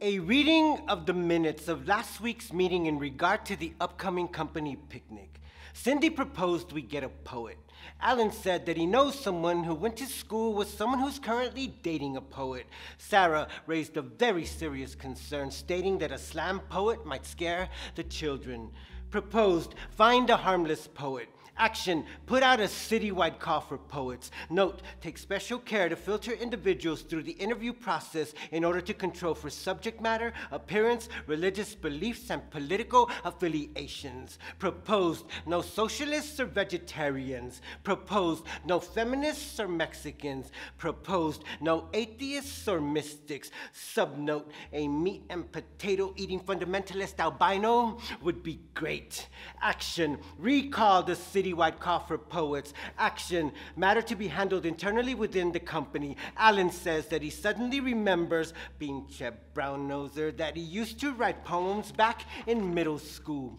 A reading of the minutes of last week's meeting in regard to the upcoming company picnic. Cindy proposed we get a poet. Alan said that he knows someone who went to school with someone who's currently dating a poet. Sarah raised a very serious concern, stating that a slam poet might scare the children. Proposed find a harmless poet. Action, put out a citywide call for poets. Note, take special care to filter individuals through the interview process in order to control for subject matter, appearance, religious beliefs, and political affiliations. Proposed, no socialists or vegetarians. Proposed, no feminists or Mexicans. Proposed, no atheists or mystics. Subnote, a meat and potato eating fundamentalist albino would be great. Action, recall the city citywide call for poets. Action, matter to be handled internally within the company. Alan says that he suddenly remembers, being Cheb Brownnoser, that he used to write poems back in middle school.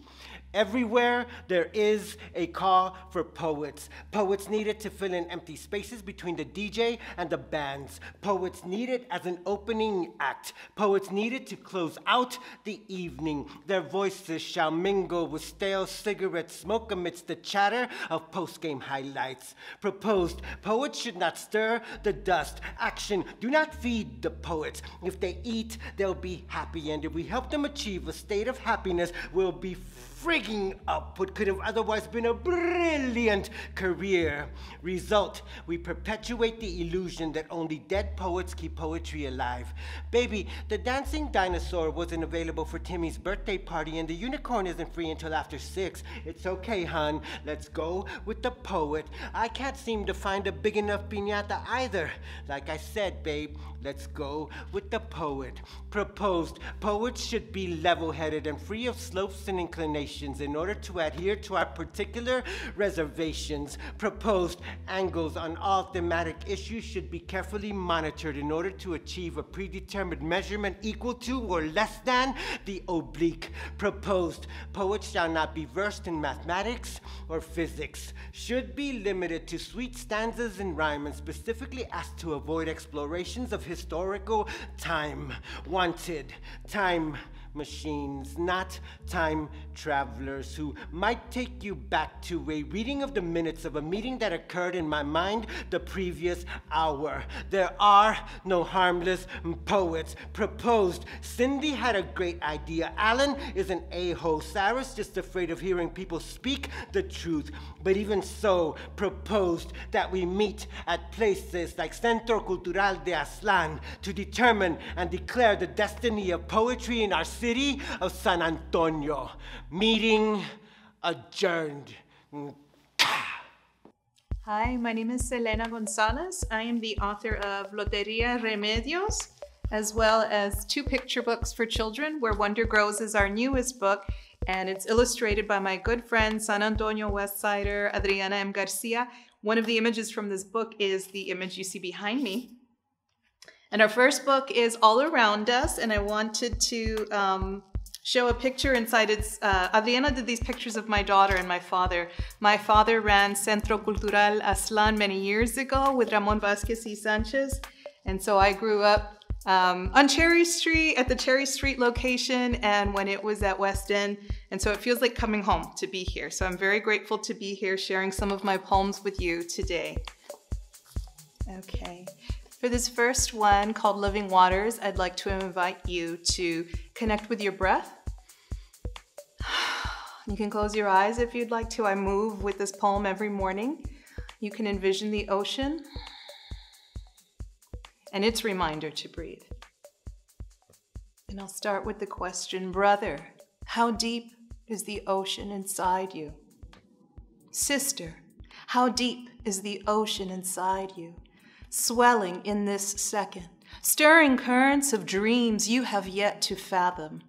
Everywhere there is a call for poets. Poets needed to fill in empty spaces between the DJ and the bands. Poets needed as an opening act. Poets needed to close out the evening. Their voices shall mingle with stale cigarette smoke amidst the chatter of post-game highlights. Proposed, poets should not stir the dust. Action, do not feed the poets. If they eat, they'll be happy. And if we help them achieve a state of happiness, we'll be up what could have otherwise been a brilliant career. Result, we perpetuate the illusion that only dead poets keep poetry alive. Baby, the dancing dinosaur wasn't available for Timmy's birthday party, and the unicorn isn't free until after six. It's okay, hon. Let's go with the poet. I can't seem to find a big enough piñata either. Like I said, babe, let's go with the poet. Proposed, poets should be level headed and free of slopes and inclinations in order to adhere to our particular reservations. Proposed angles on all thematic issues should be carefully monitored in order to achieve a predetermined measurement equal to or less than the oblique. Proposed poets shall not be versed in mathematics or physics, should be limited to sweet stanzas and rhyme, and specifically asked to avoid explorations of historical time. Wanted time machines, not time travelers who might take you back to a reading of the minutes of a meeting that occurred in my mind the previous hour. There are no harmless poets proposed. Cindy had a great idea. Alan is an a-hole. Sarah's just afraid of hearing people speak the truth. But even so, proposed that we meet at places like Centro Cultural de Aztlan to determine and declare the destiny of poetry in our city city of San Antonio. Meeting adjourned. Hi, my name is Xelena Gonzalez. I am the author of Loteria Remedios, as well as two picture books for children, where Wonder Grows is our newest book, and it's illustrated by my good friend San Antonio Westsider Adriana M. Garcia. One of the images from this book is the image you see behind me. And our first book is All Around Us, and I wanted to um, show a picture inside. It's uh, Adriana did these pictures of my daughter and my father. My father ran Centro Cultural Aztlan many years ago with Ramon Vasquez y Sanchez, and so I grew up um, on Cherry Street at the Cherry Street location, and when it was at West End, and so it feels like coming home to be here. So I'm very grateful to be here sharing some of my poems with you today. Okay. For this first one called Living Waters, I'd like to invite you to connect with your breath. You can close your eyes if you'd like to. I move with this poem every morning. You can envision the ocean and its reminder to breathe. And I'll start with the question Brother, how deep is the ocean inside you? Sister, how deep is the ocean inside you? Swelling in this second, stirring currents of dreams you have yet to fathom.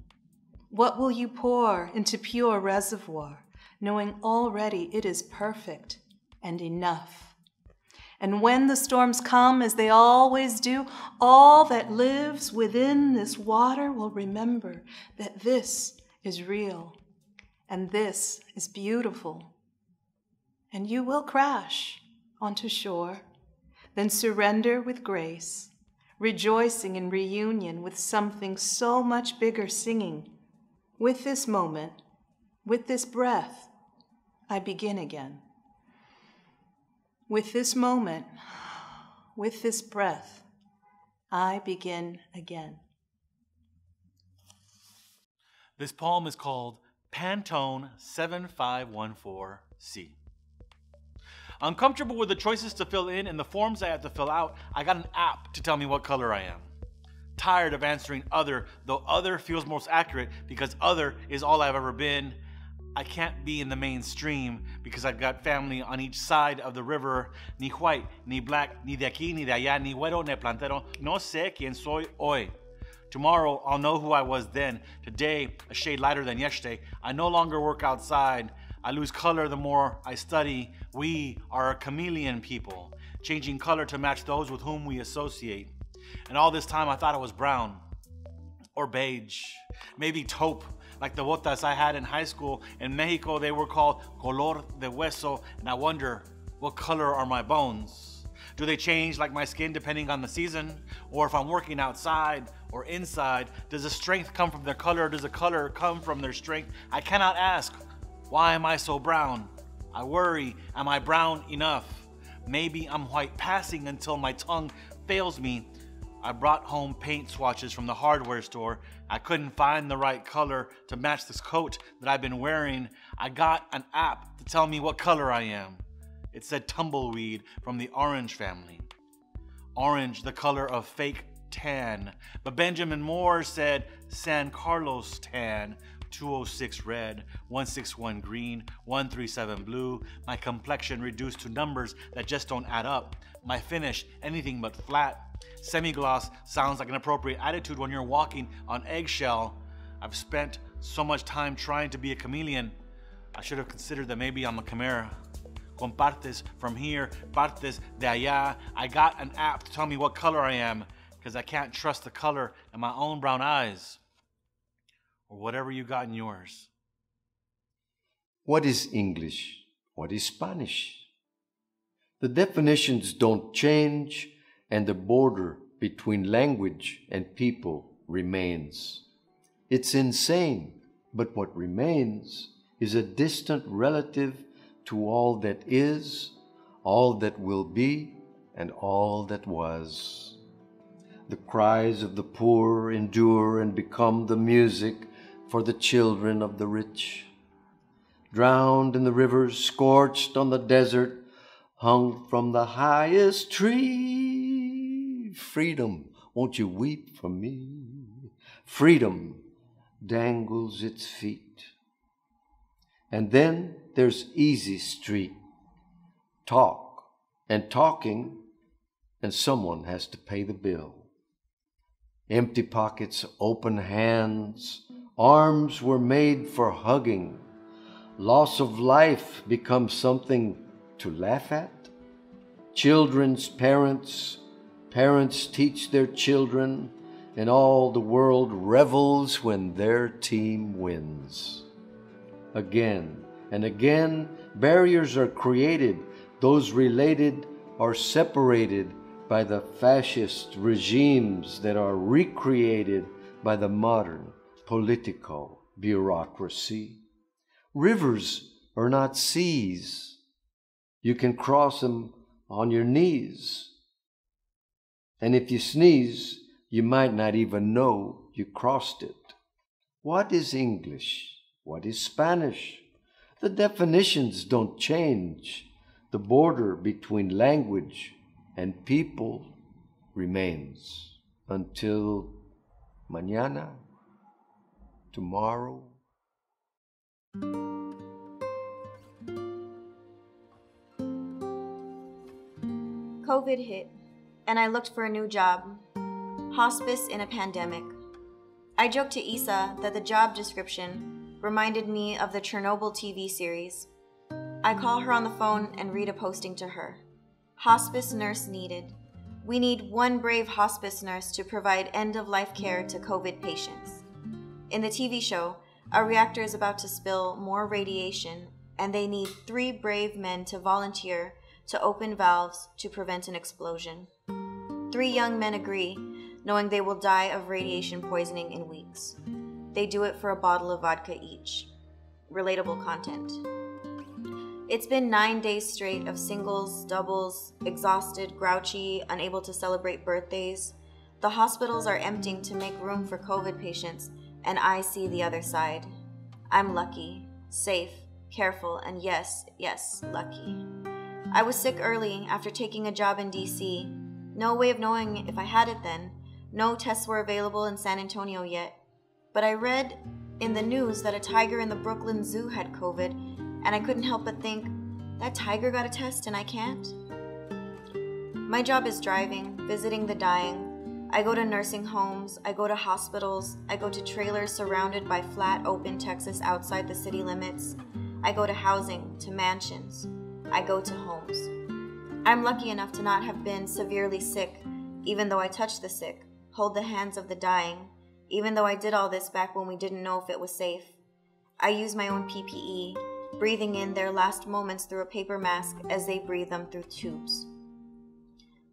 What will you pour into pure reservoir, knowing already it is perfect and enough? And when the storms come, as they always do, all that lives within this water will remember that this is real and this is beautiful. And you will crash onto shore then surrender with grace, rejoicing in reunion with something so much bigger singing. With this moment, with this breath, I begin again. With this moment, with this breath, I begin again. This poem is called Pantone 7514C. Uncomfortable with the choices to fill in and the forms I have to fill out, I got an app to tell me what color I am. Tired of answering other, though other feels most accurate because other is all I've ever been. I can't be in the mainstream because I've got family on each side of the river. Ni white, ni black, ni de aquí, ni de allá, ni güero, ni plantero. No sé quién soy hoy. Tomorrow, I'll know who I was then. Today, a shade lighter than yesterday. I no longer work outside. I lose color the more I study. We are a chameleon people, changing color to match those with whom we associate. And all this time I thought I was brown or beige, maybe taupe, like the botas I had in high school. In Mexico, they were called color de hueso, and I wonder what color are my bones? Do they change like my skin depending on the season? Or if I'm working outside or inside, does the strength come from their color? or Does the color come from their strength? I cannot ask. Why am I so brown? I worry, am I brown enough? Maybe I'm white passing until my tongue fails me. I brought home paint swatches from the hardware store. I couldn't find the right color to match this coat that I've been wearing. I got an app to tell me what color I am. It said tumbleweed from the orange family. Orange, the color of fake tan. But Benjamin Moore said San Carlos tan, 206 red, 161 green, 137 blue, my complexion reduced to numbers that just don't add up, my finish anything but flat. Semi-gloss sounds like an appropriate attitude when you're walking on eggshell. I've spent so much time trying to be a chameleon, I should have considered that maybe I'm a chimera. Con partes from here, partes de allá. I got an app to tell me what color I am because I can't trust the color in my own brown eyes or whatever you got in yours. What is English? What is Spanish? The definitions don't change, and the border between language and people remains. It's insane, but what remains is a distant relative to all that is, all that will be, and all that was. The cries of the poor endure and become the music for the children of the rich. Drowned in the rivers, scorched on the desert, hung from the highest tree. Freedom, won't you weep for me? Freedom dangles its feet. And then there's Easy Street. Talk and talking, and someone has to pay the bill. Empty pockets, open hands, Arms were made for hugging. Loss of life becomes something to laugh at. Children's parents, parents teach their children, and all the world revels when their team wins. Again and again, barriers are created. Those related are separated by the fascist regimes that are recreated by the modern political bureaucracy. Rivers are not seas. You can cross them on your knees. And if you sneeze, you might not even know you crossed it. What is English? What is Spanish? The definitions don't change. The border between language and people remains until mañana tomorrow. COVID hit, and I looked for a new job hospice in a pandemic. I joked to Isa that the job description reminded me of the Chernobyl TV series. I call her on the phone and read a posting to her Hospice nurse needed. We need one brave hospice nurse to provide end of life care to COVID patients. In the TV show, a reactor is about to spill more radiation, and they need three brave men to volunteer to open valves to prevent an explosion. Three young men agree, knowing they will die of radiation poisoning in weeks. They do it for a bottle of vodka each. Relatable content. It's been nine days straight of singles, doubles, exhausted, grouchy, unable to celebrate birthdays. The hospitals are emptying to make room for COVID patients, and I see the other side. I'm lucky, safe, careful, and yes, yes, lucky. I was sick early after taking a job in DC. No way of knowing if I had it then. No tests were available in San Antonio yet. But I read in the news that a tiger in the Brooklyn Zoo had COVID, and I couldn't help but think, that tiger got a test and I can't? My job is driving, visiting the dying. I go to nursing homes, I go to hospitals, I go to trailers surrounded by flat, open Texas outside the city limits. I go to housing, to mansions. I go to homes. I'm lucky enough to not have been severely sick, even though I touch the sick, hold the hands of the dying, even though I did all this back when we didn't know if it was safe. I use my own PPE, breathing in their last moments through a paper mask as they breathe them through tubes.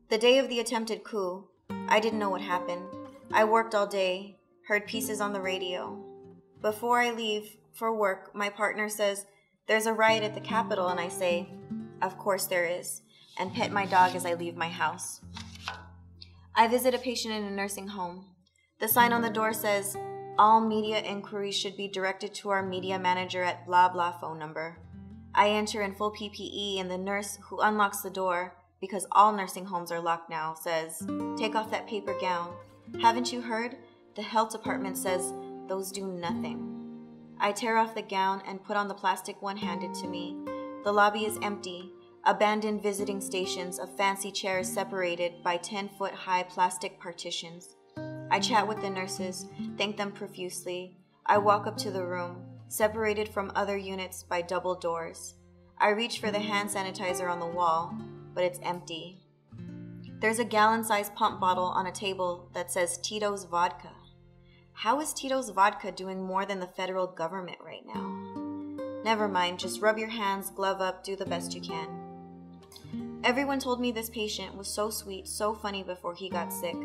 The day of the attempted coup, I didn't know what happened. I worked all day, heard pieces on the radio. Before I leave for work, my partner says, There's a riot at the Capitol, and I say, Of course there is and pet my dog as I leave my house. I visit a patient in a nursing home. The sign on the door says, All media inquiries should be directed to our media manager at blah blah phone number. I enter in full PPE, and the nurse who unlocks the door, because all nursing homes are locked now, says, Take off that paper gown. Haven't you heard? The health department says those do nothing. I tear off the gown and put on the plastic one handed to me. The lobby is empty, abandoned visiting stations of fancy chairs separated by 10 foot high plastic partitions. I chat with the nurses, thank them profusely. I walk up to the room, separated from other units by double doors. I reach for the hand sanitizer on the wall, but it's empty. There's a gallon sized pump bottle on a table that says Tito's Vodka. How is Tito's Vodka doing more than the federal government right now? Never mind, just rub your hands, glove up, do the best you can. Everyone told me this patient was so sweet, so funny before he got sick.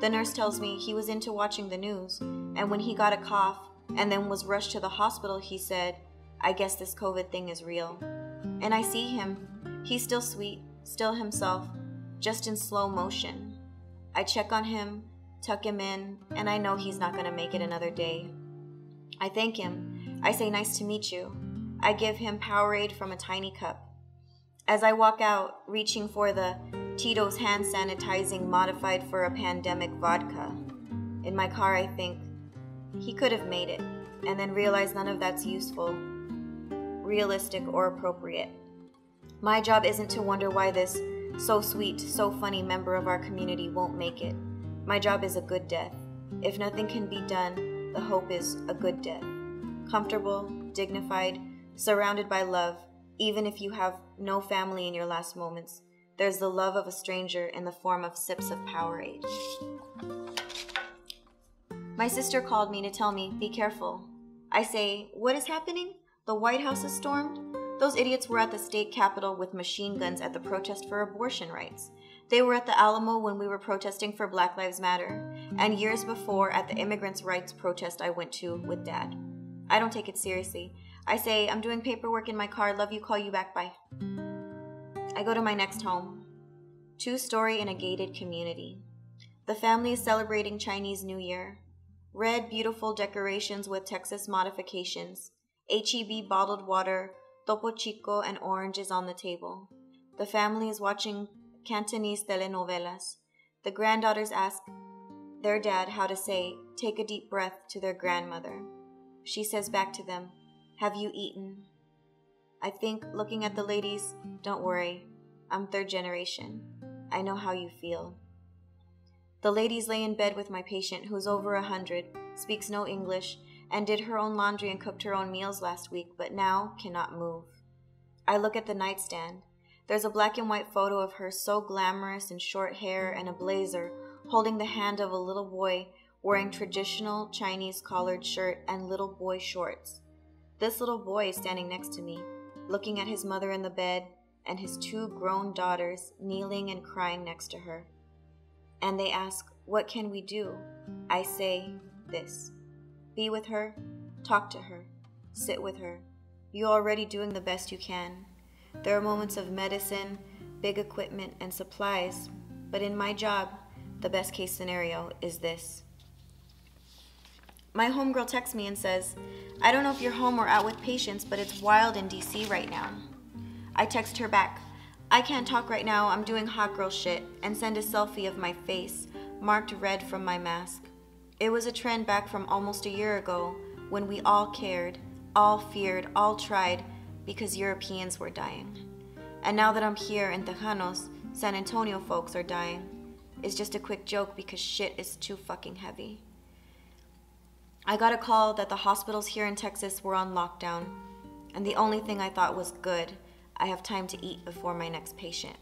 The nurse tells me he was into watching the news, and when he got a cough and then was rushed to the hospital, he said, I guess this COVID thing is real. And I see him. He's still sweet, still himself, just in slow motion. I check on him, tuck him in, and I know he's not going to make it another day. I thank him. I say, Nice to meet you. I give him Powerade from a tiny cup. As I walk out, reaching for the Tito's hand sanitizing modified for a pandemic vodka, in my car I think, he could have made it, and then realize none of that's useful, realistic, or appropriate. My job isn't to wonder why this so sweet, so funny member of our community won't make it. My job is a good death. If nothing can be done, the hope is a good death. Comfortable, dignified, surrounded by love, even if you have no family in your last moments, there's the love of a stranger in the form of sips of Powerade. My sister called me to tell me, be careful. I say, what is happening? The White House is stormed? Those idiots were at the state capitol with machine guns at the protest for abortion rights. They were at the Alamo when we were protesting for Black Lives Matter, and years before at the immigrants' rights protest I went to with Dad. I don't take it seriously, I say, I'm doing paperwork in my car. Love you, call you back. Bye. I go to my next home. Two story in a gated community. The family is celebrating Chinese New Year. Red, beautiful decorations with Texas modifications. HEB bottled water, topo chico, and oranges on the table. The family is watching Cantonese telenovelas. The granddaughters ask their dad how to say, take a deep breath to their grandmother. She says back to them, have you eaten? I think, looking at the ladies, don't worry, I'm third generation. I know how you feel. The ladies lay in bed with my patient, who's over a hundred, speaks no English, and did her own laundry and cooked her own meals last week, but now cannot move. I look at the nightstand. There's a black and white photo of her so glamorous in short hair and a blazer, holding the hand of a little boy wearing traditional Chinese collared shirt and little boy shorts. This little boy is standing next to me, looking at his mother in the bed and his two grown daughters kneeling and crying next to her. and they ask, What can we do? I say this Be with her, talk to her, sit with her. You're already doing the best you can. There are moments of medicine, big equipment, and supplies, but in my job, the best case scenario is this. My homegirl texts me and says, I don't know if you're home or out with patients, but it's wild in DC right now. I text her back, I can't talk right now, I'm doing hot girl shit, and send a selfie of my face, marked red from my mask. It was a trend back from almost a year ago when we all cared, all feared, all tried because Europeans were dying. And now that I'm here in Tejanos, San Antonio folks are dying. It's just a quick joke because shit is too fucking heavy. I got a call that the hospitals here in Texas were on lockdown, and the only thing I thought was good I have time to eat before my next patient.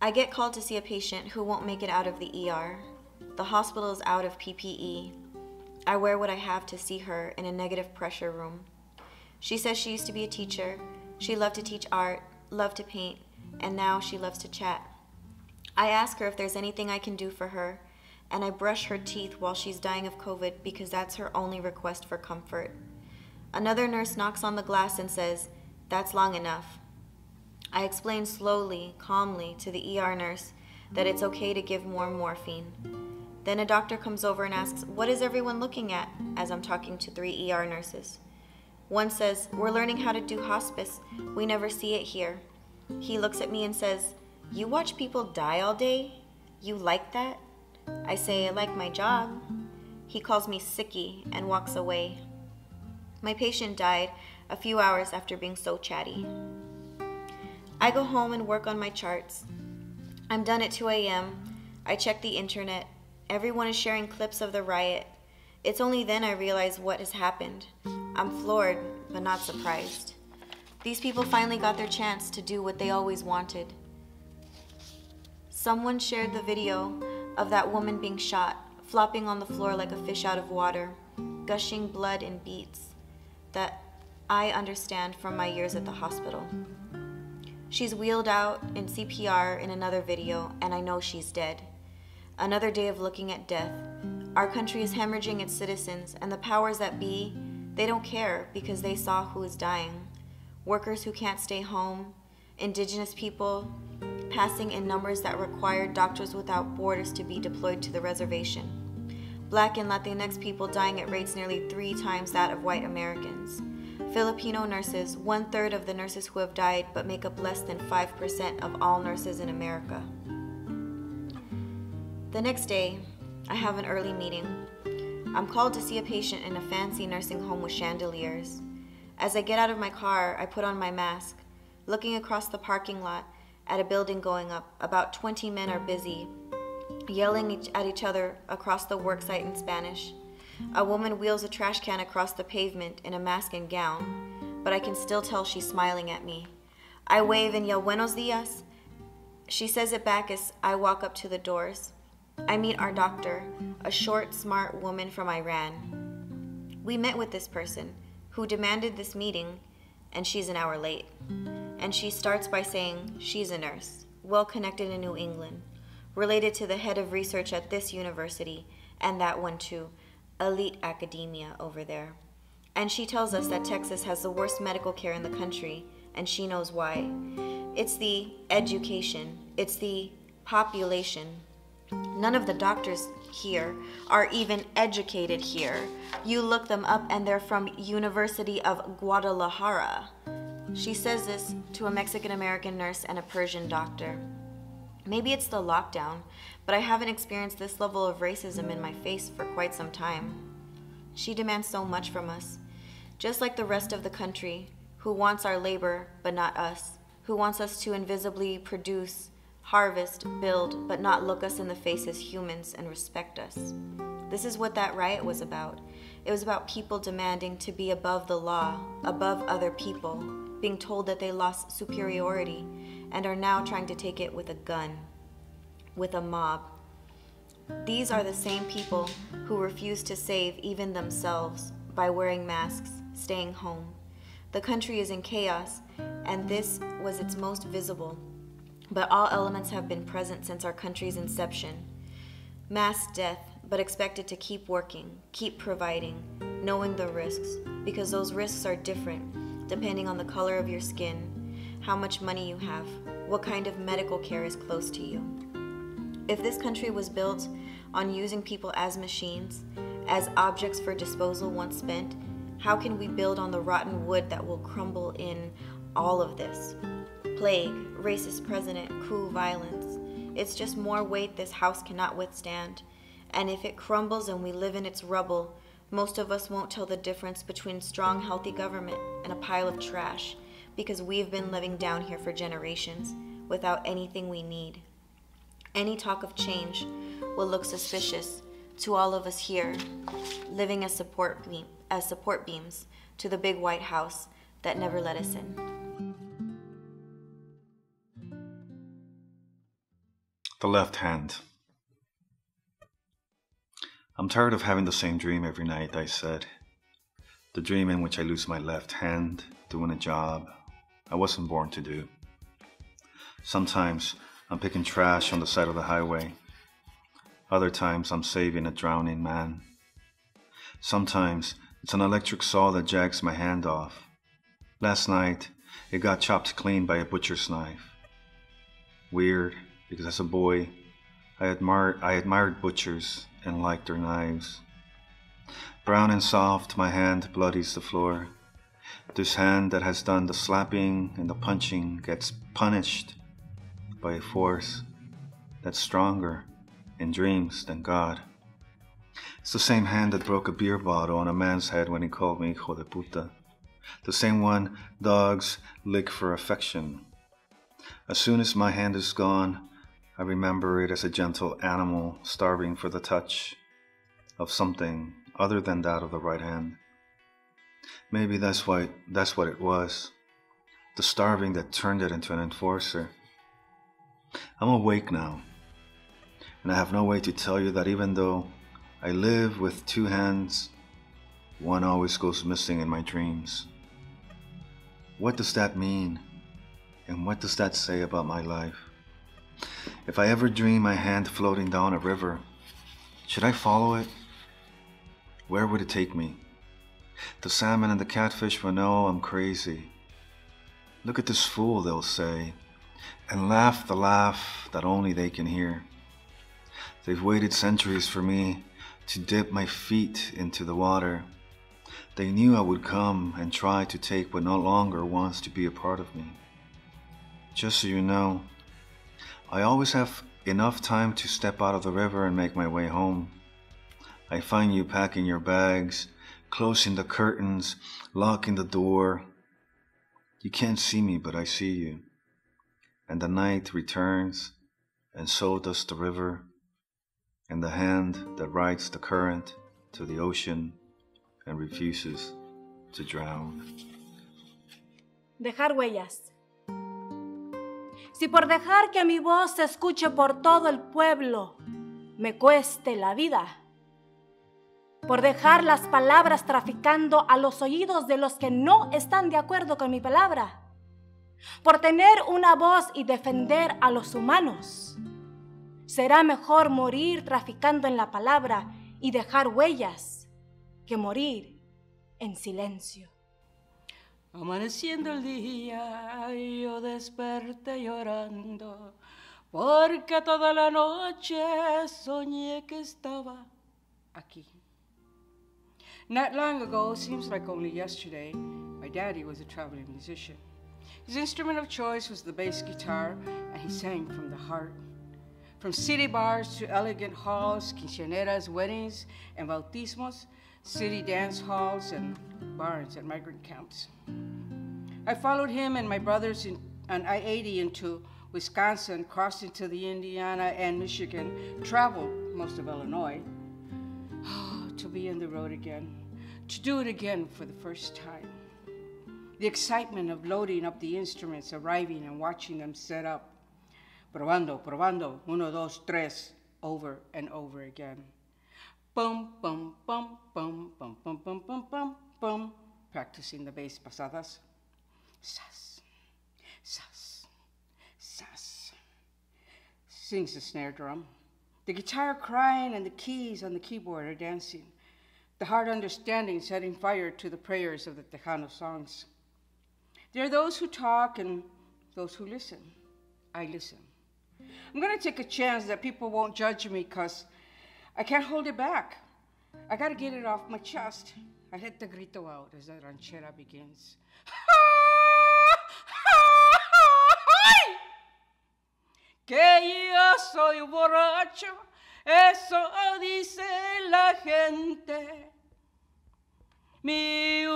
I get called to see a patient who won't make it out of the ER. The hospital is out of PPE. I wear what I have to see her in a negative pressure room. She says she used to be a teacher. She loved to teach art, loved to paint, and now she loves to chat. I ask her if there's anything I can do for her, and I brush her teeth while she's dying of COVID because that's her only request for comfort. Another nurse knocks on the glass and says, that's long enough. I explain slowly, calmly to the ER nurse that it's okay to give more morphine. Then a doctor comes over and asks, What is everyone looking at? as I'm talking to three ER nurses. One says, We're learning how to do hospice. We never see it here. He looks at me and says, You watch people die all day? You like that? I say, I like my job. He calls me sicky and walks away. My patient died a few hours after being so chatty. I go home and work on my charts. I'm done at 2 a.m. I check the internet. Everyone is sharing clips of the riot. It's only then I realize what has happened. I'm floored, but not surprised. These people finally got their chance to do what they always wanted. Someone shared the video of that woman being shot, flopping on the floor like a fish out of water, gushing blood in beats. That I understand from my years at the hospital. She's wheeled out in CPR in another video, and I know she's dead. Another day of looking at death. Our country is hemorrhaging its citizens, and the powers that be, they don't care because they saw who is dying. Workers who can't stay home, indigenous people, passing in numbers that require Doctors Without Borders to be deployed to the reservation. Black and Latinx people dying at rates nearly three times that of white Americans. Filipino nurses, one third of the nurses who have died, but make up less than 5% of all nurses in America. The next day, I have an early meeting. I'm called to see a patient in a fancy nursing home with chandeliers. As I get out of my car, I put on my mask. Looking across the parking lot at a building going up, about 20 men are busy, yelling at each other across the worksite in Spanish. A woman wheels a trash can across the pavement in a mask and gown, but I can still tell she's smiling at me. I wave and yell, Buenos dias. She says it back as I walk up to the doors. I meet our doctor, a short, smart woman from Iran. We met with this person who demanded this meeting, and she's an hour late. And she starts by saying she's a nurse, well connected in New England, related to the head of research at this university and that one too, elite academia over there. And she tells us that Texas has the worst medical care in the country, and she knows why. It's the education, it's the population. None of the doctors here are even educated here. You look them up and they're from University of Guadalajara. She says this to a Mexican American nurse and a Persian doctor. Maybe it's the lockdown, but I haven't experienced this level of racism in my face for quite some time. She demands so much from us, just like the rest of the country, who wants our labor but not us, who wants us to invisibly produce, harvest, build, but not look us in the face as humans and respect us. This is what that riot was about. It was about people demanding to be above the law, above other people, being told that they lost superiority and are now trying to take it with a gun with a mob. These are the same people who refuse to save even themselves by wearing masks, staying home. The country is in chaos, and this was its most visible. But all elements have been present since our country's inception. Mass death, but expected to keep working, keep providing, knowing the risks, because those risks are different depending on the color of your skin, how much money you have, what kind of medical care is close to you. If this country was built on using people as machines, as objects for disposal once spent, how can we build on the rotten wood that will crumble in all of this? Plague, racist president, coup, violence. It's just more weight this house cannot withstand. And if it crumbles and we live in its rubble, most of us won't tell the difference between strong, healthy government and a pile of trash because we've been living down here for generations without anything we need. Any talk of change will look suspicious to all of us here, living as support, beam, as support beams to the big white house that never let us in. The left hand. I'm tired of having the same dream every night, I said. The dream in which I lose my left hand doing a job I wasn't born to do. Sometimes I'm picking trash on the side of the highway. Other times I'm saving a drowning man. Sometimes it's an electric saw that jags my hand off. Last night, it got chopped clean by a butcher's knife. Weird, because as a boy, I admired, I admired butchers and liked their knives. Brown and soft, my hand bloodies the floor. This hand that has done the slapping and the punching gets punished by a force that's stronger in dreams than God. It's the same hand that broke a beer bottle on a man's head when he called me hijo de puta. The same one dogs lick for affection. As soon as my hand is gone, I remember it as a gentle animal starving for the touch of something other than that of the right hand. Maybe that's why that's what it was. The starving that turned it into an enforcer. I'm awake now, and I have no way to tell you that even though I live with two hands, one always goes missing in my dreams. What does that mean? And what does that say about my life? If I ever dream my hand floating down a river, should I follow it? Where would it take me? The salmon and the catfish will know I'm crazy. Look at this fool, they'll say, and laugh the laugh that only they can hear. They've waited centuries for me to dip my feet into the water. They knew I would come and try to take what no longer wants to be a part of me. Just so you know, I always have enough time to step out of the river and make my way home. I find you packing your bags, closing the curtains, locking the door. You can't see me, but I see you. And the night returns, and so does the river, and the hand that rides the current to the ocean and refuses to drown. Dejar huellas. Si por dejar que mi voz se escuche por todo el pueblo me cueste la vida, por dejar las palabras traficando a los oídos de los que no están de acuerdo con mi palabra, por tener una voz y defender a los humanos, será mejor morir traficando en la palabra y dejar huellas que morir en silencio. Amaneciendo el día, yo desperté llorando, porque toda la noche soñé que estaba aquí. Not long ago, seems like only yesterday, my daddy was a traveling musician. His instrument of choice was the bass guitar, and he sang from the heart. From city bars to elegant halls, quinceaneras, weddings, and bautismos, city dance halls, and barns at migrant camps. I followed him and my brothers in, on I 80 into Wisconsin, crossed into the Indiana and Michigan, traveled most of Illinois to be on the road again, to do it again for the first time. The excitement of loading up the instruments, arriving, and watching them set up. Probando, probando, uno, dos, tres, over and over again. Bum, bum, bum, bum, bum, bum, bum, bum, bum, bum. Practicing the bass pasadas. Sas, sas, sas. sings the snare drum. The guitar crying and the keys on the keyboard are dancing. The heart understanding setting fire to the prayers of the Tejano songs. There are those who talk and those who listen. I listen. I'm gonna take a chance that people won't judge me because I can't hold it back. I gotta get it off my chest. I let the grito out as the ranchera begins. Que yo soy borracho, eso dice la gente. Mi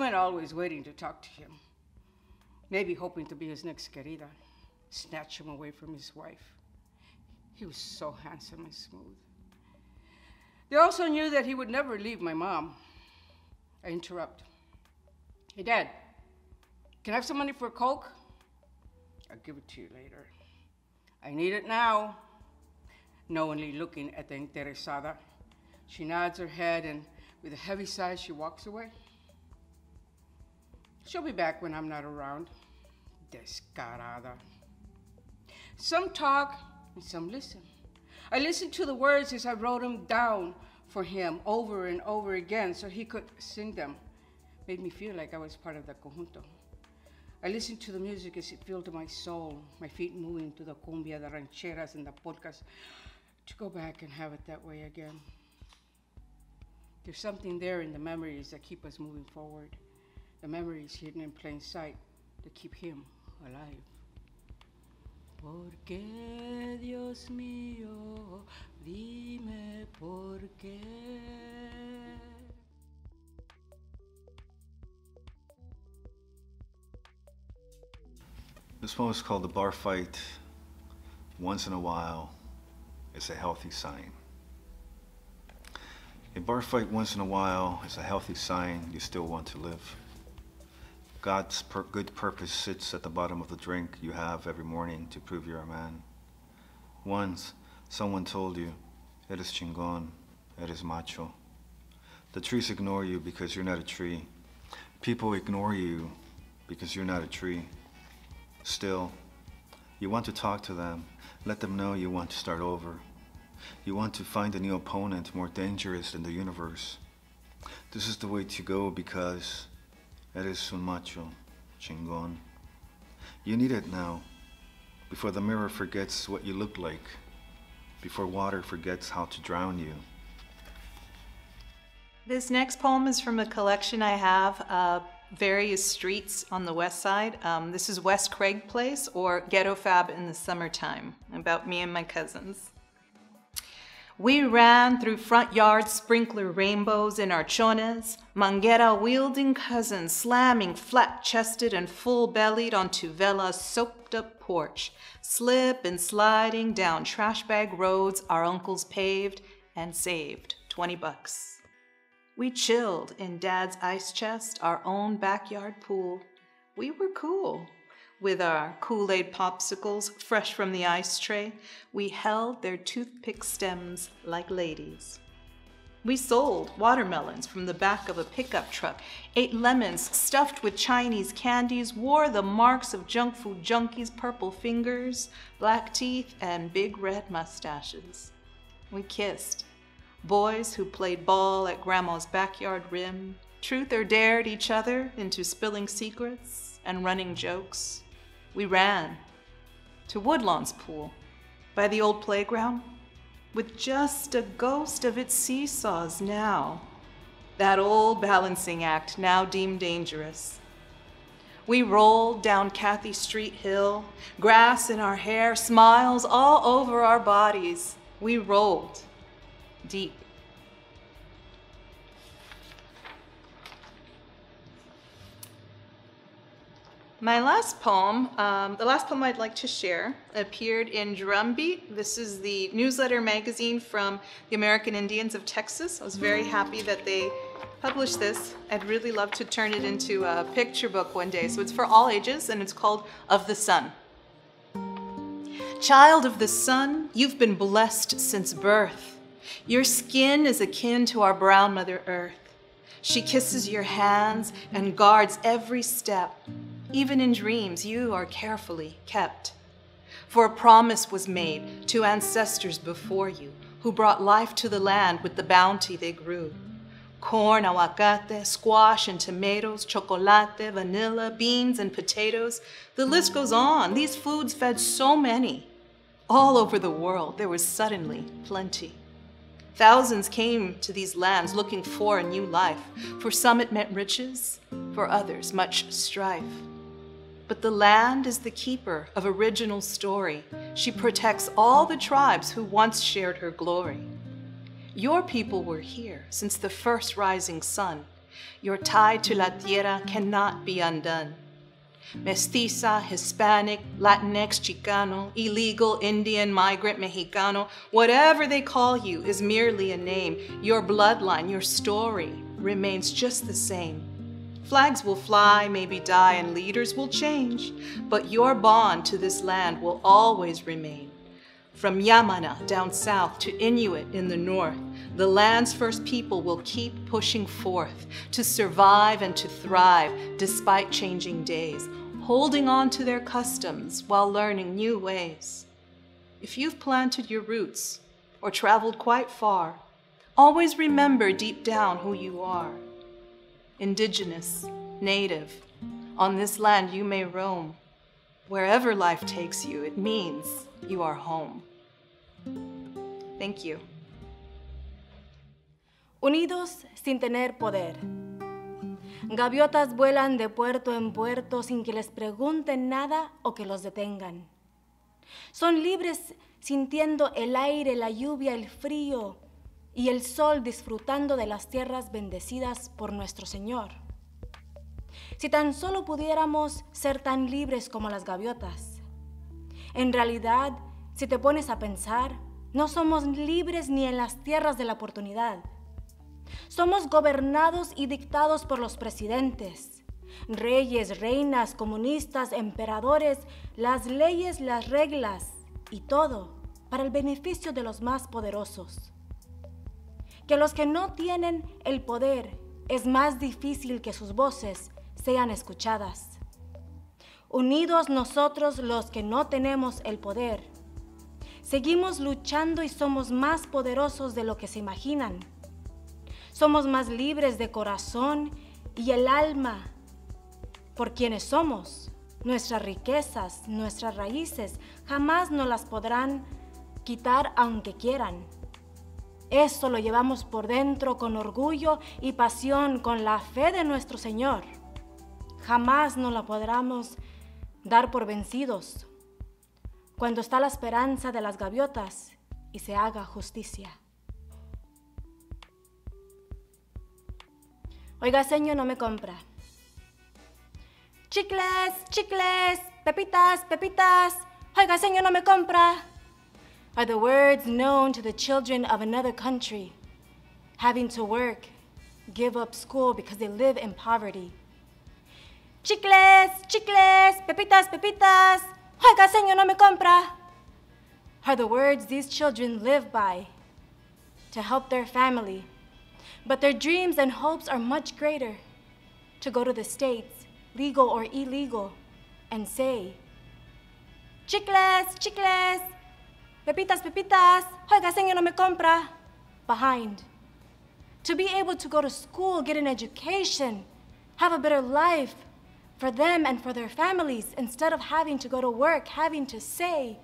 Women are always waiting to talk to him, maybe hoping to be his next querida, snatch him away from his wife. He was so handsome and smooth. They also knew that he would never leave my mom. I interrupt. Hey, Dad, can I have some money for a Coke? I'll give it to you later. I need it now. Knowingly looking at the interesada, she nods her head and with a heavy sigh, she walks away. She'll be back when I'm not around. Descarada. Some talk and some listen. I listened to the words as I wrote them down for him over and over again so he could sing them. Made me feel like I was part of the conjunto. I listened to the music as it filled my soul, my feet moving to the cumbia, the rancheras, and the polkas, to go back and have it that way again. There's something there in the memories that keep us moving forward, the memories hidden in plain sight that keep him alive. ¿Por qué, Dios mío? Dime por qué. This poem is called The Bar Fight. Once in a while it's a healthy sign. A bar fight once in a while is a healthy sign you still want to live. God's per good purpose sits at the bottom of the drink you have every morning to prove you're a man. Once, someone told you, eres chingon, eres macho. The trees ignore you because you're not a tree. People ignore you because you're not a tree. Still, you want to talk to them, let them know you want to start over. You want to find a new opponent more dangerous than the universe. This is the way to go because Eres un macho, chingon. You need it now, before the mirror forgets what you look like, before water forgets how to drown you. This next poem is from a collection I have of various streets on the west side. Um, this is West Craig Place or Ghetto Fab in the summertime, about me and my cousins. We ran through front yard sprinkler rainbows in our chones, manguera wielding cousins slamming flat chested and full bellied onto Vela's soaped up porch, slip and sliding down trash bag roads our uncles paved and saved 20 bucks. We chilled in dad's ice chest, our own backyard pool. We were cool. With our Kool Aid popsicles fresh from the ice tray, we held their toothpick stems like ladies. We sold watermelons from the back of a pickup truck, ate lemons stuffed with Chinese candies, wore the marks of junk food junkies' purple fingers, black teeth, and big red mustaches. We kissed. Boys who played ball at Grandma's backyard rim, truth or dared each other into spilling secrets and running jokes. We ran to Woodlawn's pool by the old playground with just a ghost of its seesaws now. That old balancing act now deemed dangerous. We rolled down Cathy Street Hill, grass in our hair, smiles all over our bodies. We rolled deep. My last poem, um, the last poem I'd like to share, appeared in Drumbeat. This is the newsletter magazine from the American Indians of Texas. I was very happy that they published this. I'd really love to turn it into a picture book one day. So it's for all ages and it's called Of the Sun. Child of the sun, you've been blessed since birth. Your skin is akin to our brown Mother Earth. She kisses your hands and guards every step. Even in dreams, you are carefully kept. For a promise was made to ancestors before you who brought life to the land with the bounty they grew. Corn, aguacate, squash, and tomatoes, chocolate, vanilla, beans, and potatoes. The list goes on. These foods fed so many. All over the world, there was suddenly plenty. Thousands came to these lands looking for a new life. For some, it meant riches, for others, much strife. But the land is the keeper of original story. She protects all the tribes who once shared her glory. Your people were here since the first rising sun. Your tie to La Tierra cannot be undone. Mestiza, Hispanic, Latinx, Chicano, illegal, Indian, migrant, Mexicano, whatever they call you is merely a name. Your bloodline, your story remains just the same. Flags will fly, maybe die, and leaders will change, but your bond to this land will always remain. From Yamana down south to Inuit in the north, the land's first people will keep pushing forth to survive and to thrive despite changing days, holding on to their customs while learning new ways. If you've planted your roots or traveled quite far, always remember deep down who you are indigenous, native. On this land you may roam. Wherever life takes you, it means you are home. Thank you. Unidos sin tener poder. Gaviotas vuelan de puerto en puerto sin que les pregunten nada o que los detengan. Son libres sintiendo el aire, la lluvia, el frío, y el sol disfrutando de las tierras bendecidas por nuestro Señor. Si tan solo pudiéramos ser tan libres como las gaviotas. En realidad, si te pones a pensar, no somos libres ni en las tierras de la oportunidad. Somos gobernados y dictados por los presidentes, reyes, reinas, comunistas, emperadores, las leyes, las reglas y todo para el beneficio de los más poderosos que los que no tienen el poder es más difícil que sus voces sean escuchadas. Unidos nosotros los que no tenemos el poder, seguimos luchando y somos más poderosos de lo que se imaginan. Somos más libres de corazón y el alma por quienes somos. Nuestras riquezas, nuestras raíces, jamás nos las podrán quitar aunque quieran. Esto lo llevamos por dentro con orgullo y pasión, con la fe de nuestro Señor. Jamás nos la podremos dar por vencidos cuando está la esperanza de las gaviotas y se haga justicia. Oiga, Señor, no me compra. Chicles, chicles, pepitas, pepitas. Oiga, Señor, no me compra are the words known to the children of another country, having to work, give up school because they live in poverty. Chicles, chicles, pepitas, pepitas, oiga, señor, no me compra, are the words these children live by to help their family. But their dreams and hopes are much greater to go to the States, legal or illegal, and say, Chicles, chicles, Pepitas, pepitas, oiga, señor, no me compra. Behind. To be able to go to school, get an education, have a better life for them and for their families instead of having to go to work, having to say,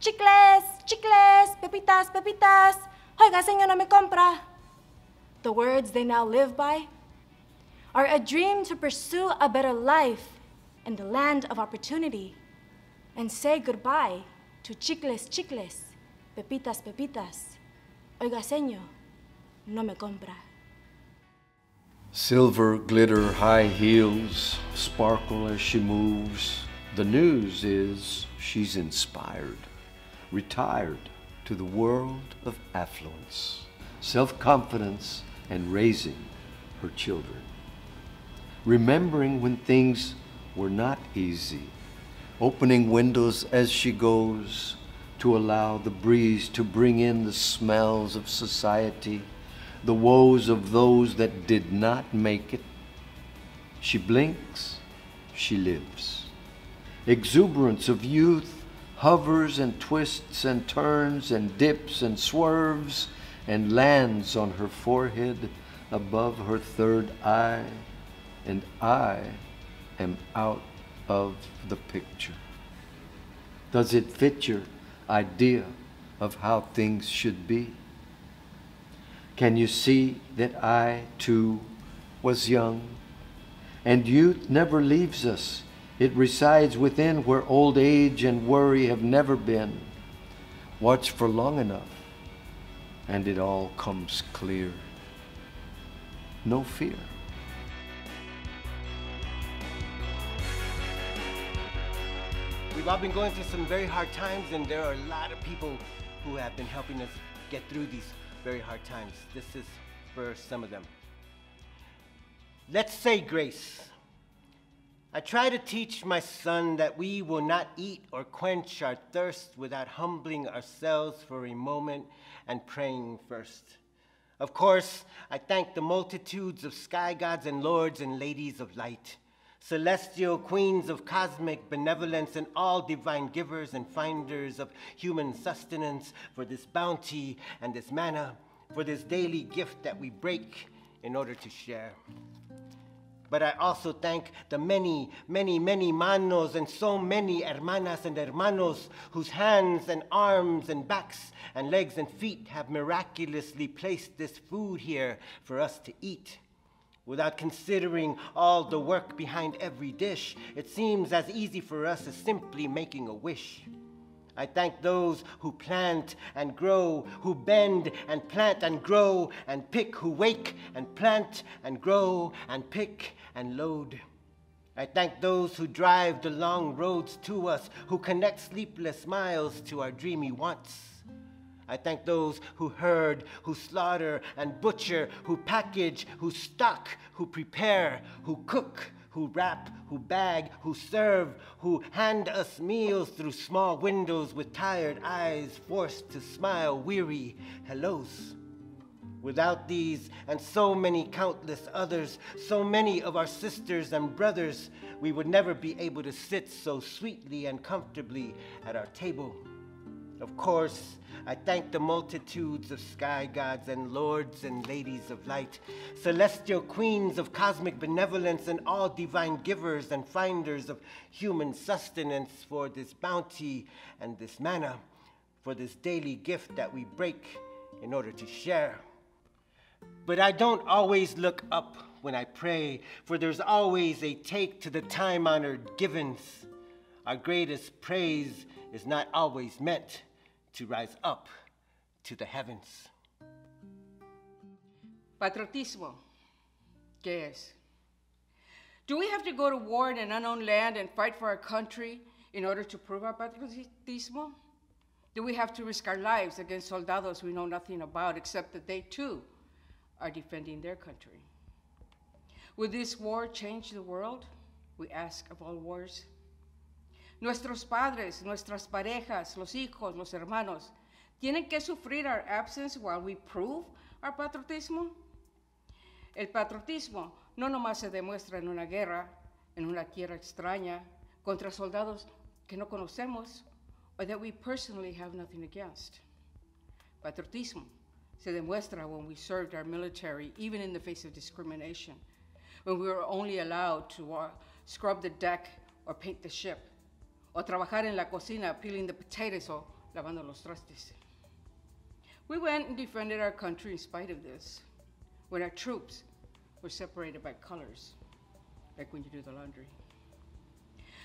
chicles, chicles, pepitas, pepitas, oiga, señor, no me compra. The words they now live by are a dream to pursue a better life in the land of opportunity and say goodbye to chicles, chicles, pepitas, pepitas. Oiga, señor, no me compra. Silver glitter high heels sparkle as she moves. The news is she's inspired, retired to the world of affluence, self confidence, and raising her children. Remembering when things were not easy opening windows as she goes, to allow the breeze to bring in the smells of society, the woes of those that did not make it. She blinks, she lives. Exuberance of youth hovers and twists and turns and dips and swerves and lands on her forehead above her third eye, and I am out of the picture. Does it fit your idea of how things should be? Can you see that I, too, was young? And youth never leaves us. It resides within where old age and worry have never been. Watch for long enough, and it all comes clear. No fear. We've all been going through some very hard times, and there are a lot of people who have been helping us get through these very hard times. This is for some of them. Let's say grace. I try to teach my son that we will not eat or quench our thirst without humbling ourselves for a moment and praying first. Of course, I thank the multitudes of sky gods and lords and ladies of light, celestial queens of cosmic benevolence, and all divine givers and finders of human sustenance for this bounty and this manna, for this daily gift that we break in order to share. But I also thank the many, many, many manos and so many hermanas and hermanos whose hands and arms and backs and legs and feet have miraculously placed this food here for us to eat. Without considering all the work behind every dish, it seems as easy for us as simply making a wish. I thank those who plant and grow, who bend and plant and grow, and pick, who wake and plant and grow, and pick and load. I thank those who drive the long roads to us, who connect sleepless miles to our dreamy wants. I thank those who herd, who slaughter and butcher, who package, who stock, who prepare, who cook, who wrap, who bag, who serve, who hand us meals through small windows with tired eyes forced to smile weary hellos. Without these and so many countless others, so many of our sisters and brothers, we would never be able to sit so sweetly and comfortably at our table. Of course, I thank the multitudes of sky gods and lords and ladies of light, celestial queens of cosmic benevolence, and all divine givers and finders of human sustenance for this bounty and this manna, for this daily gift that we break in order to share. But I don't always look up when I pray, for there's always a take to the time honored givens. Our greatest praise is not always meant to rise up to the heavens. Patriotismo. ¿Qué es? Do we have to go to war in an unknown land and fight for our country in order to prove our patriotismo? Do we have to risk our lives against soldados we know nothing about except that they too are defending their country? Will this war change the world? We ask of all wars. Nuestros padres, nuestras parejas, los hijos, los hermanos, ¿tienen que sufrir our absence while we prove our patriotismo? El patriotismo no nomás se demuestra en una guerra, en una tierra extraña, contra soldados que no conocemos or that we personally have nothing against. Patriotismo se demuestra when we served our military, even in the face of discrimination, when we were only allowed to uh, scrub the deck or paint the ship, o trabajar en la cocina peeling the potatoes o lavando los trastes. We went and defended our country in spite of this, when our troops were separated by colors, like when you do the laundry.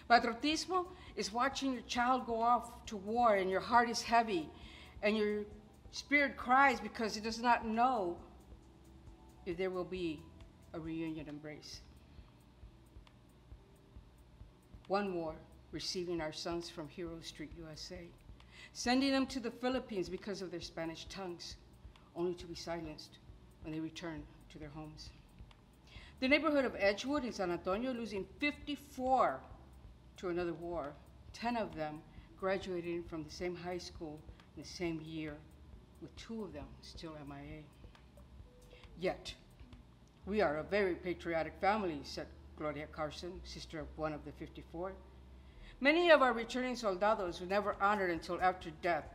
Patriotismo is watching your child go off to war and your heart is heavy and your spirit cries because it does not know if there will be a reunion embrace. One war receiving our sons from Hero Street, USA, sending them to the Philippines because of their Spanish tongues, only to be silenced when they return to their homes. The neighborhood of Edgewood in San Antonio losing 54 to another war, 10 of them graduating from the same high school in the same year, with two of them still MIA. Yet, we are a very patriotic family, said Gloria Carson, sister of one of the 54. Many of our returning soldados were never honored until after death,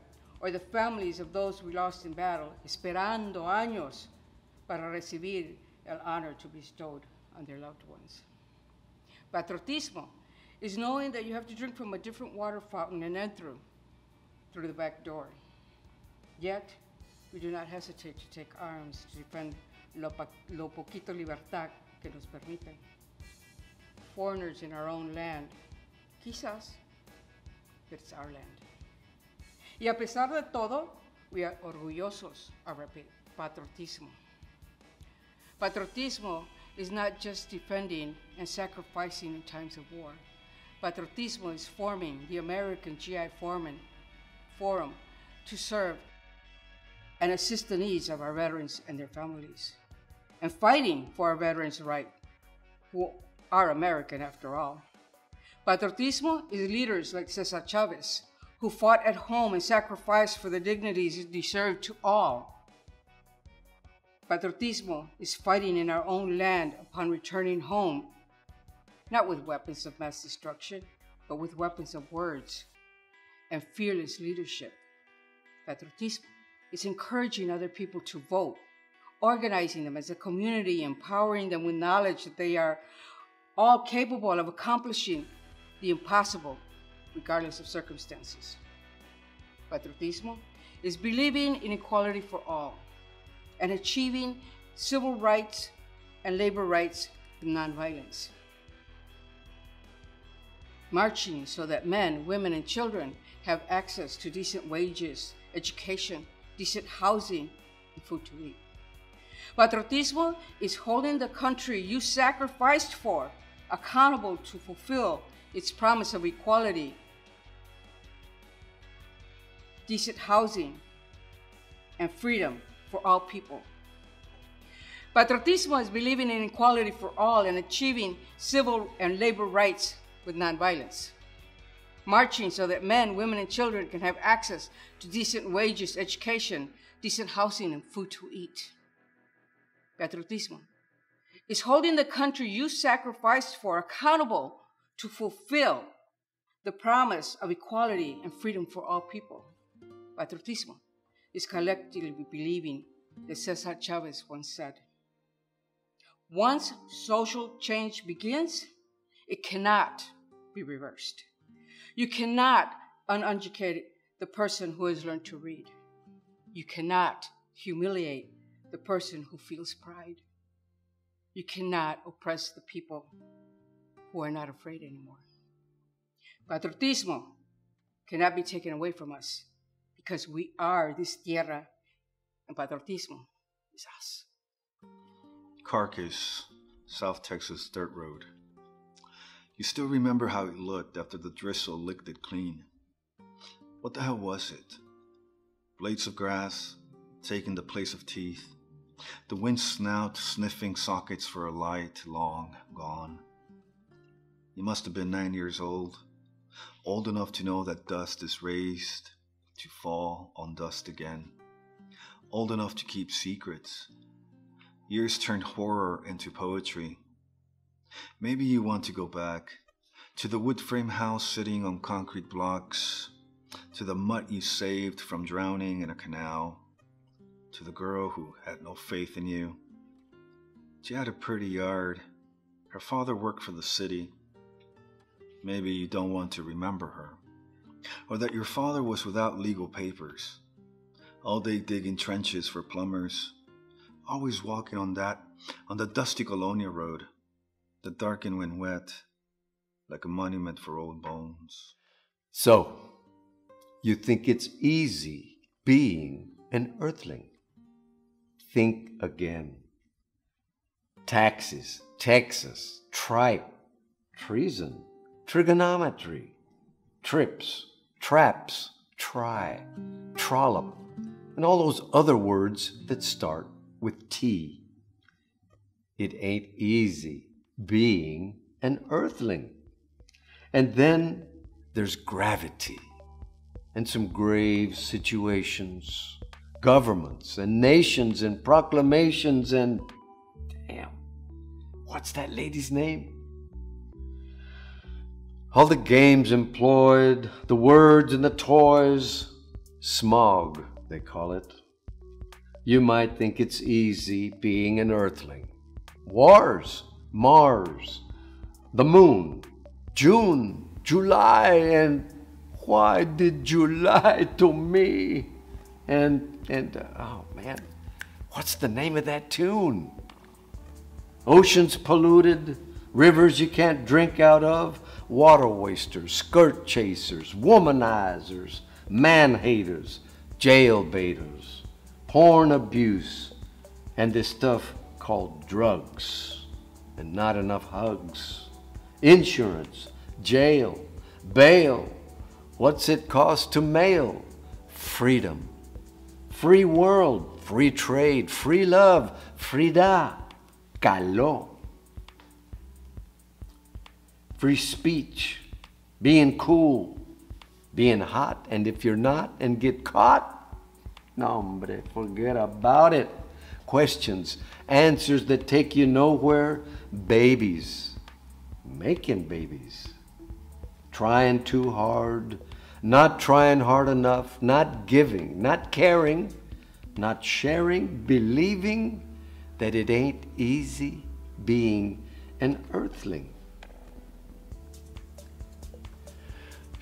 or the families of those we lost in battle, esperando años para recibir el honor to be bestowed on their loved ones. Patriotismo is knowing that you have to drink from a different water fountain and enter through the back door. Yet, we do not hesitate to take arms to defend lo, lo poquito libertad que nos permiten. Foreigners in our own land, quizás, but it's our land. Y a pesar de todo, we are orgullosos of our patriotismo. Patriotismo is not just defending and sacrificing in times of war. Patriotismo is forming the American GI Forum to serve and assist the needs of our veterans and their families, and fighting for our veterans' right, who are American after all. Patriotismo is leaders like Cesar Chavez, who fought at home and sacrificed for the dignities deserved to all. Patriotismo is fighting in our own land upon returning home, not with weapons of mass destruction, but with weapons of words and fearless leadership. Patriotismo is encouraging other people to vote, organizing them as a community, empowering them with knowledge that they are all capable of accomplishing the impossible, regardless of circumstances. Patriotismo is believing in equality for all and achieving civil rights and labor rights with nonviolence. Marching so that men, women, and children have access to decent wages, education, decent housing, and food to eat. Patriotismo is holding the country you sacrificed for accountable to fulfill its promise of equality, decent housing, and freedom for all people. Patriotismo is believing in equality for all and achieving civil and labor rights with nonviolence. Marching so that men, women, and children can have access to decent wages, education, decent housing, and food to eat. Patriotismo is holding the country you sacrificed for accountable to fulfill the promise of equality and freedom for all people. Patriotismo is collectively believing that Cesar Chavez once said. Once social change begins, it cannot be reversed. You cannot uneducate the person who has learned to read. You cannot humiliate the person who feels pride. You cannot oppress the people who are not afraid anymore. Patriotismo cannot be taken away from us because we are this tierra, and patriotismo is us. Carcass, South Texas dirt road. You still remember how it looked after the drizzle licked it clean. What the hell was it? Blades of grass taking the place of teeth. The wind snout sniffing sockets for a light long gone. You must have been nine years old, old enough to know that dust is raised to fall on dust again, old enough to keep secrets. Years turned horror into poetry. Maybe you want to go back to the wood frame house sitting on concrete blocks, to the mutt you saved from drowning in a canal, to the girl who had no faith in you. She had a pretty yard. Her father worked for the city. Maybe you don't want to remember her. Or that your father was without legal papers, all day digging trenches for plumbers, always walking on that, on the dusty Colonia road, that darkened when wet, like a monument for old bones. So, you think it's easy being an earthling? Think again. Taxes, Texas, tripe, treason, trigonometry, trips, traps, try, trollop, and all those other words that start with T. It ain't easy being an earthling. And then there's gravity, and some grave situations, governments and nations and proclamations and. Damn, what's that lady's name? All the games employed, the words and the toys, smog, they call it. You might think it's easy being an earthling. Wars, Mars, the moon, June, July, and why did you lie to me? And, and, uh, oh man, what's the name of that tune? Oceans polluted, rivers you can't drink out of, water wasters, skirt chasers, womanizers, man haters, jail baiters, porn abuse, and this stuff called drugs, and not enough hugs, insurance, jail, bail. What's it cost to mail? Freedom, free world, free trade, free love, frida, calor free speech, being cool, being hot, and if you're not and get caught, no, hombre, forget about it. Questions, answers that take you nowhere, babies, making babies, trying too hard, not trying hard enough, not giving, not caring, not sharing, believing that it ain't easy being an earthling.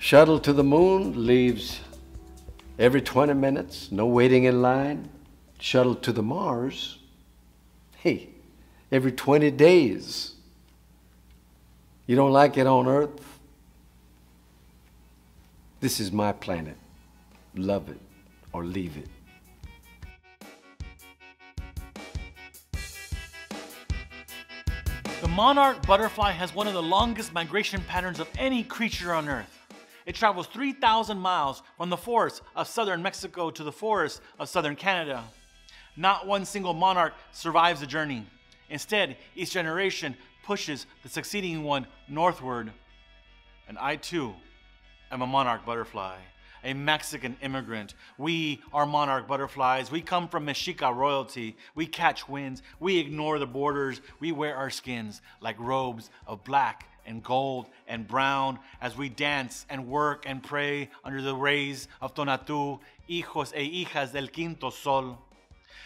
Shuttle to the moon leaves every 20 minutes, no waiting in line. Shuttle to the Mars, hey, every 20 days. You don't like it on Earth? This is my planet. Love it or leave it. The monarch butterfly has one of the longest migration patterns of any creature on Earth. It travels 3,000 miles from the forests of southern Mexico to the forests of southern Canada. Not one single monarch survives the journey. Instead, each generation pushes the succeeding one northward. And I too am a monarch butterfly, a Mexican immigrant. We are monarch butterflies. We come from Mexica royalty. We catch winds. We ignore the borders. We wear our skins like robes of black and gold and brown as we dance and work and pray under the rays of Tonatiuh, hijos e hijas del quinto sol.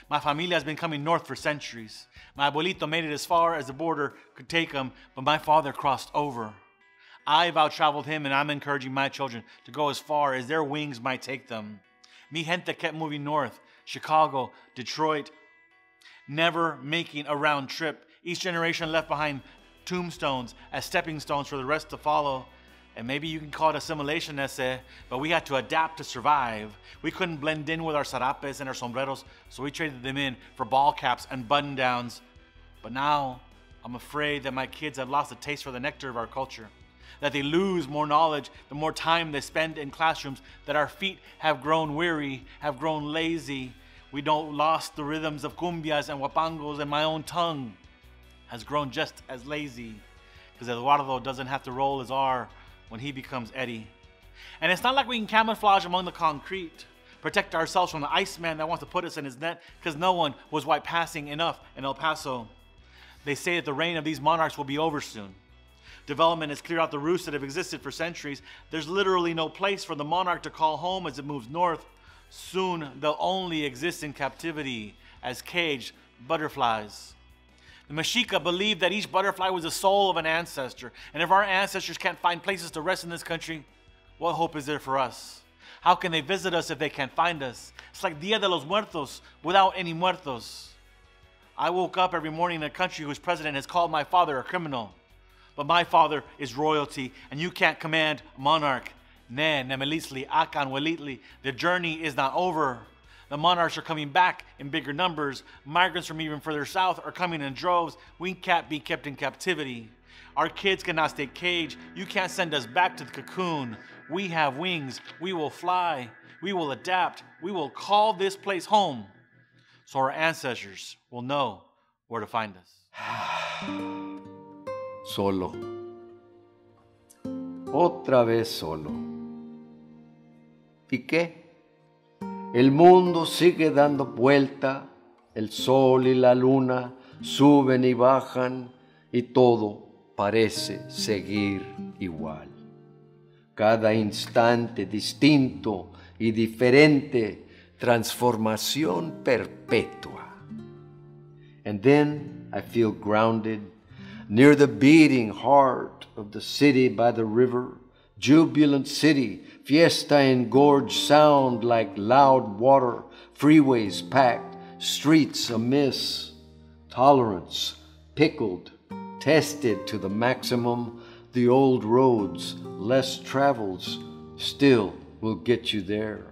My familia has been coming north for centuries. My abuelito made it as far as the border could take him, but my father crossed over. I've out traveled him, and I'm encouraging my children to go as far as their wings might take them. Mi gente kept moving north Chicago, Detroit, never making a round trip. Each generation left behind tombstones as stepping stones for the rest to follow. And maybe you can call it assimilation, ese, but we had to adapt to survive. We couldn't blend in with our sarapes and our sombreros, so we traded them in for ball caps and button downs. But now, I'm afraid that my kids have lost a taste for the nectar of our culture. That they lose more knowledge the more time they spend in classrooms, that our feet have grown weary, have grown lazy. We don't lost the rhythms of cumbias and huapangos, and my own tongue has grown just as lazy because Eduardo doesn't have to roll his R when he becomes Eddie. And it's not like we can camouflage among the concrete, protect ourselves from the Iceman that wants to put us in his net because no one was white passing enough in El Paso. They say that the reign of these monarchs will be over soon. Development has cleared out the roots that have existed for centuries. There's literally no place for the monarch to call home as it moves north. Soon they'll only exist in captivity as caged butterflies. The Mexica believed that each butterfly was the soul of an ancestor. And if our ancestors can't find places to rest in this country, what hope is there for us? How can they visit us if they can't find us? It's like Dia de los Muertos without any muertos. I woke up every morning in a country whose president has called my father a criminal. But my father is royalty, and you can't command monarch. Ne, nemelisli, akan welitli. The journey is not over. The monarchs are coming back in bigger numbers. Migrants from even further south are coming in droves. We can't be kept in captivity. Our kids cannot stay caged. You can't send us back to the cocoon. We have wings. We will fly. We will adapt. We will call this place home so our ancestors will know where to find us. Solo. Otra vez solo. ¿Y qué? El mundo sigue dando vuelta, el sol y la luna suben y bajan y todo parece seguir igual. Cada instante distinto y diferente, transformación perpetua. And then I feel grounded near the beating heart of the city by the river, jubilant city, fiesta and gorge sound like loud water, freeways packed, streets amiss, tolerance pickled, tested to the maximum, the old roads, less travels, still will get you there.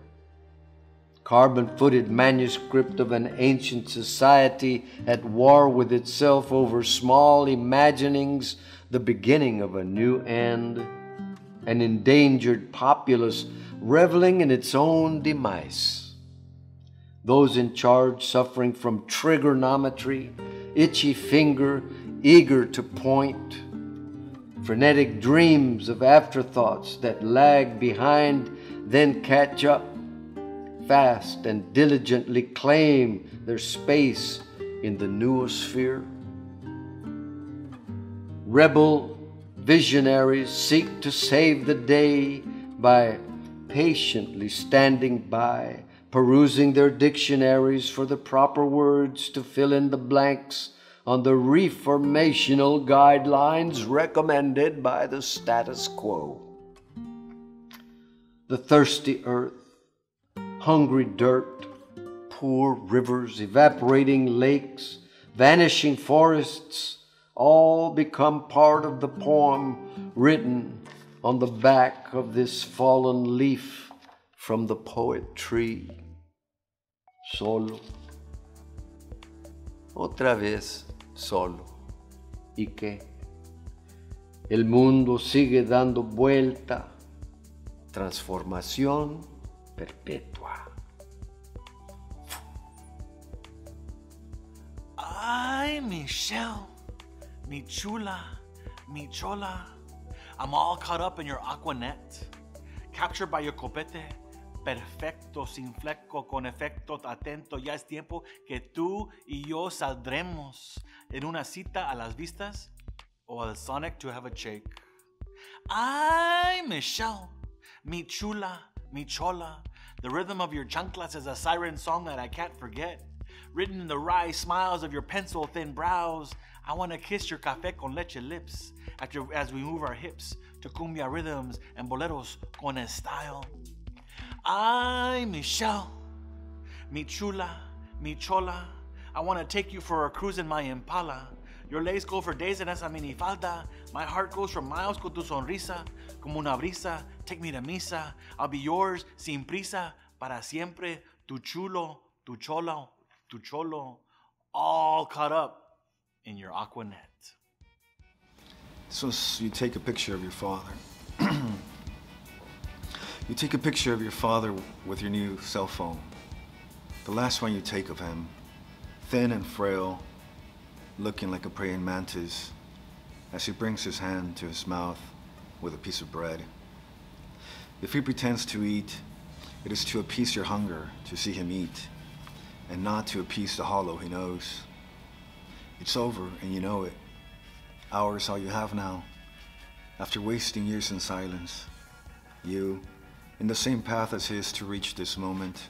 Carbon footed manuscript of an ancient society at war with itself over small imaginings, the beginning of a new end, an endangered populace reveling in its own demise. Those in charge suffering from trigonometry, itchy finger, eager to point, frenetic dreams of afterthoughts that lag behind, then catch up fast and diligently claim their space in the noosphere. Rebel visionaries seek to save the day by patiently standing by, perusing their dictionaries for the proper words to fill in the blanks on the reformational guidelines recommended by the status quo. The thirsty earth hungry dirt, poor rivers, evaporating lakes, vanishing forests, all become part of the poem written on the back of this fallen leaf from the poet tree. Solo. Otra vez solo. ¿Y qué? El mundo sigue dando vuelta. Transformación perpetua. Ay, Michelle, mi chula, mi chola. I'm all caught up in your Aqua Net, captured by your copete. Perfecto, sin fleco, con efecto atento. Ya es tiempo que tú y yo saldremos en una cita a las vistas o al Sonic to have a shake. Ay, Michelle, mi chula, mi chola. The rhythm of your chanclas is a siren song that I can't forget. Written in the wry smiles of your pencil thin brows, I want to kiss your café con leche lips after, as we move our hips to cumbia rhythms and boleros con style. Ay, Michelle, mi chula, mi chola. I want to take you for a cruise in my Impala. Your legs go for days in esa minifalda. My heart goes for miles con tu sonrisa. Como una brisa, take me to misa. I'll be yours, sin prisa, para siempre. Tu chulo, tu cholo, tu cholo, all caught up in your Aqua Net. So you take a picture of your father. you take a picture of your father with your new cell phone. The last one you take of him, thin and frail, looking like a praying mantis, as he brings his hand to his mouth with a piece of bread. If he pretends to eat, it is to appease your hunger to see him eat, and not to appease the hollow he knows. It's over, and you know it. Hours all you have now. After wasting years in silence, you, in the same path as his to reach this moment,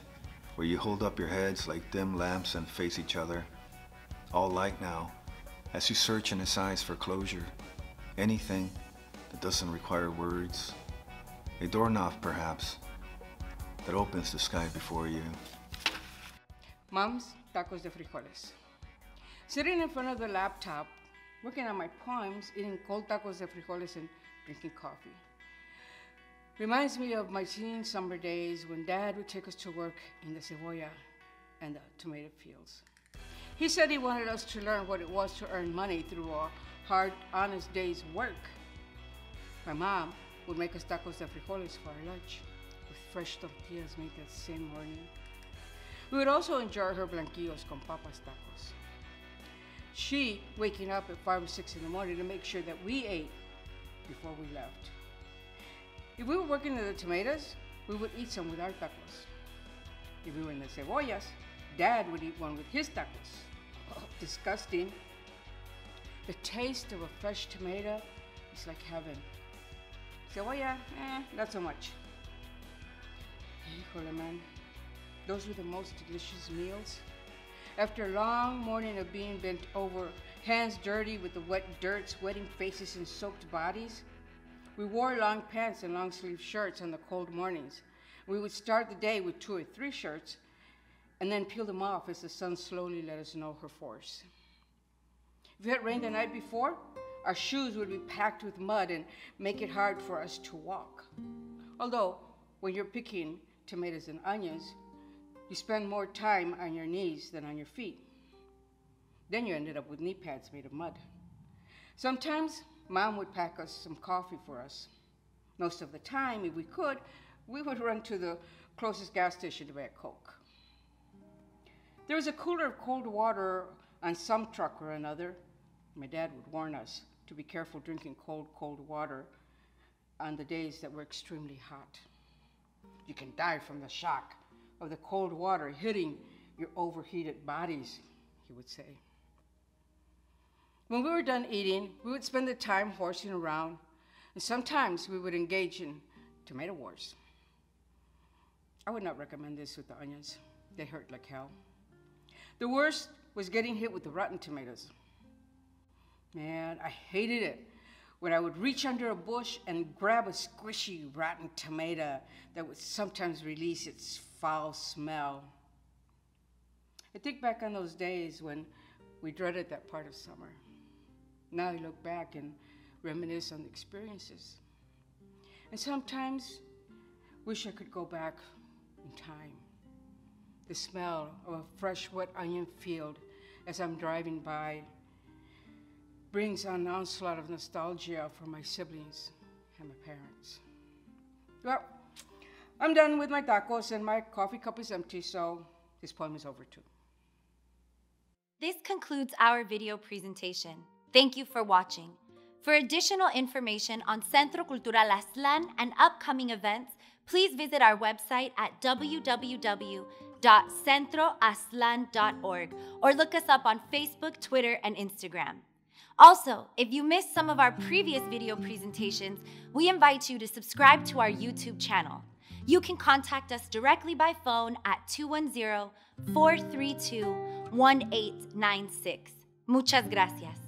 where you hold up your heads like dim lamps and face each other, all light now, as you search in his eyes for closure, anything that doesn't require words, a doorknob perhaps, that opens the sky before you. Mom's tacos de frijoles. Sitting in front of the laptop, working on my poems, eating cold tacos de frijoles and drinking coffee. Reminds me of my teen summer days when Dad would take us to work in the cebolla and the tomato fields. He said he wanted us to learn what it was to earn money through a hard, honest day's work. My mom would make us tacos de frijoles for our lunch with fresh tortillas made that same morning. We would also enjoy her blanquillos con papas tacos. She waking up at 5 or 6 in the morning to make sure that we ate before we left. If we were working in the tomatoes, we would eat some with our tacos. If we were in the cebollas, Dad would eat one with his tacos. Oh, disgusting. The taste of a fresh tomato is like heaven. Cebolla, eh, not so much. Híjole, man. Those were the most delicious meals. After a long morning of being bent over, hands dirty with the wet dirt, sweating faces, and soaked bodies, we wore long pants and long sleeved shirts on the cold mornings. We would start the day with two or three shirts and then peel them off as the sun slowly let us know her force. If it had rained the night before, our shoes would be packed with mud and make it hard for us to walk. Although, when you're picking tomatoes and onions, you spend more time on your knees than on your feet. Then you ended up with knee pads made of mud. Sometimes mom would pack us some coffee for us. Most of the time, if we could, we would run to the closest gas station to buy a Coke. There was a cooler of cold water on some truck or another. My dad would warn us to be careful drinking cold, cold water on the days that were extremely hot. You can die from the shock of the cold water hitting your overheated bodies, he would say. When we were done eating, we would spend the time horsing around, and sometimes we would engage in tomato wars. I would not recommend this with the onions. They hurt like hell. The worst was getting hit with the rotten tomatoes. Man, I hated it when I would reach under a bush and grab a squishy, rotten tomato that would sometimes release its foul smell. I think back on those days when we dreaded that part of summer. Now I look back and reminisce on the experiences. And sometimes wish I could go back in time. The smell of a fresh, wet onion field as I'm driving by brings an onslaught of nostalgia for my siblings and my parents. Well, I'm done with my tacos and my coffee cup is empty, so this poem is over too. This concludes our video presentation. Thank you for watching. For additional information on Centro Cultural Aztlan and upcoming events, please visit our website at www.centroaztlan.org or look us up on Facebook, Twitter, and Instagram. Also, if you missed some of our previous video presentations, we invite you to subscribe to our YouTube channel. You can contact us directly by phone at 210 432 1896. Muchas gracias.